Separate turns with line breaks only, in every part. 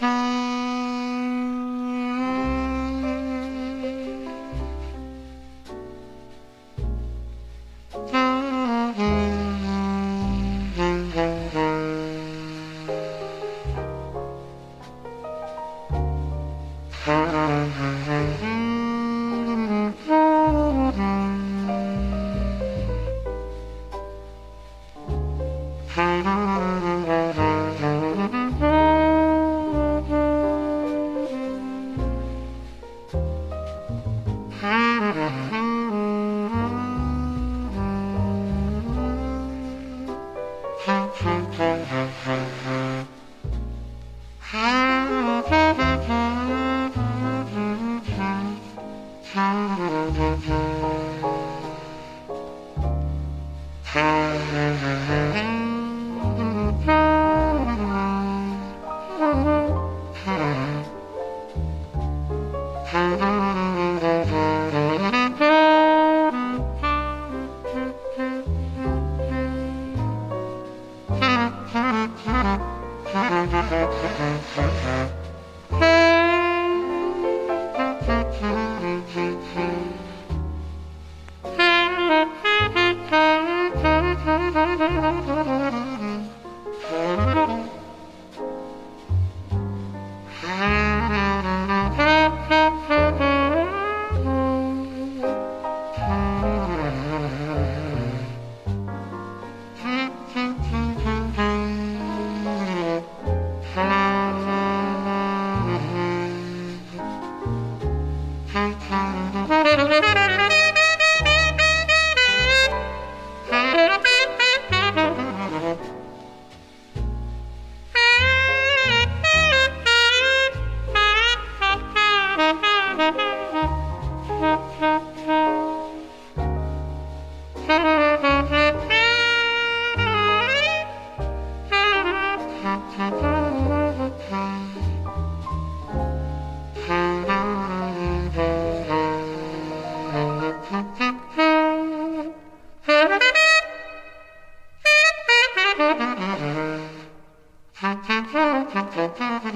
Mm-hmm. Thank you.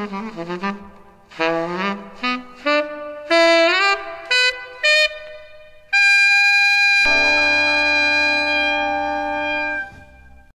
Mm-hmm.